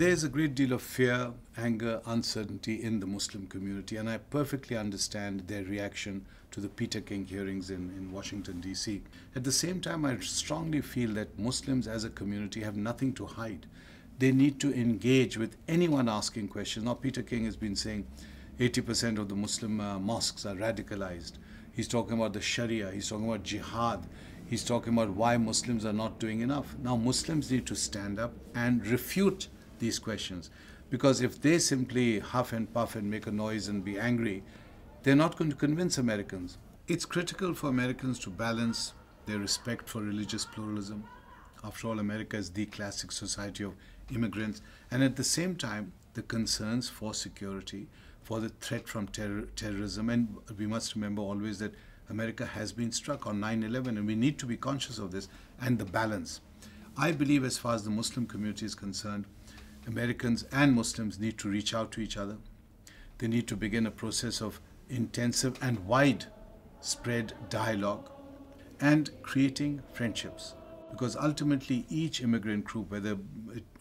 There's a great deal of fear, anger, uncertainty in the Muslim community, and I perfectly understand their reaction to the Peter King hearings in, in Washington, D.C. At the same time, I strongly feel that Muslims as a community have nothing to hide. They need to engage with anyone asking questions. Now, Peter King has been saying 80% of the Muslim uh, mosques are radicalized. He's talking about the Sharia, he's talking about jihad, he's talking about why Muslims are not doing enough. Now, Muslims need to stand up and refute these questions. Because if they simply huff and puff and make a noise and be angry, they're not going to convince Americans. It's critical for Americans to balance their respect for religious pluralism. After all, America is the classic society of immigrants, and at the same time, the concerns for security, for the threat from terror, terrorism. And we must remember always that America has been struck on 9 11, and we need to be conscious of this and the balance. I believe, as far as the Muslim community is concerned, Americans and Muslims need to reach out to each other. They need to begin a process of intensive and wide spread dialogue and creating friendships. Because ultimately, each immigrant group, whether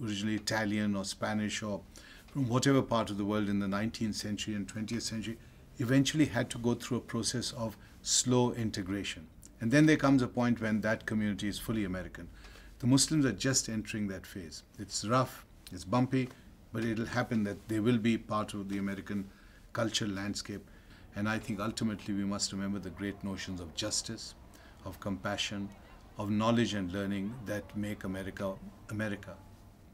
originally Italian or Spanish or from whatever part of the world in the 19th century and 20th century, eventually had to go through a process of slow integration. And then there comes a point when that community is fully American. The Muslims are just entering that phase. It's rough, it's bumpy, but it'll happen that they will be part of the American cultural landscape. And I think ultimately we must remember the great notions of justice, of compassion, of knowledge and learning that make America America.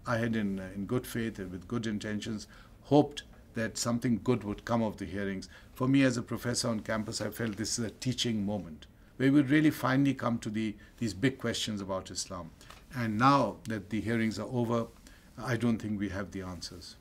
I had, in, uh, in good faith and with good intentions, hoped that something good would come of the hearings. For me, as a professor on campus, I felt this is a teaching moment where we really finally come to the, these big questions about Islam. And now that the hearings are over, I don't think we have the answers.